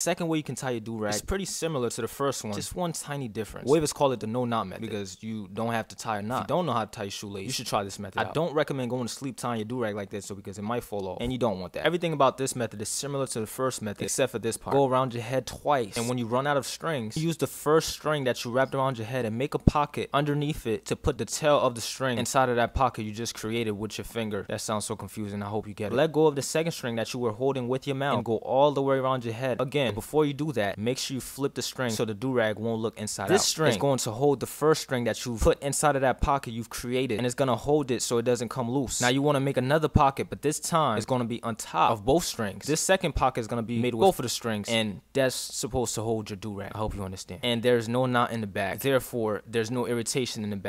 Second way you can tie your do-rag is pretty similar to the first one, just one tiny difference. Wavers call it the no knot method because you don't have to tie a knot. If you don't know how to tie your shoelace, you should try this method I out. don't recommend going to sleep tying your do-rag like this so because it might fall off, and you don't want that. Everything about this method is similar to the first method except for this part. Go around your head twice, and when you run out of strings, use the first string that you wrapped around your head and make a pocket underneath it to put the tail of the string inside of that pocket you just created with your finger. That sounds so confusing. I hope you get it. Let go of the second string that you were holding with your mouth and go all the way around your head. Again, before you do that, that, make sure you flip the string so the do-rag won't look inside this out. string is going to hold the first string that you put inside of that pocket you've created and it's going to hold it so it doesn't come loose. Now you want to make another pocket, but this time it's going to be on top of both strings. This second pocket is going to be made with both of the strings and that's supposed to hold your do-rag. I hope you understand. And there's no knot in the back. Therefore, there's no irritation in the back